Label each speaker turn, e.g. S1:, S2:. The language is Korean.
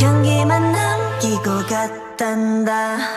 S1: 향기만 남기고 갔단다.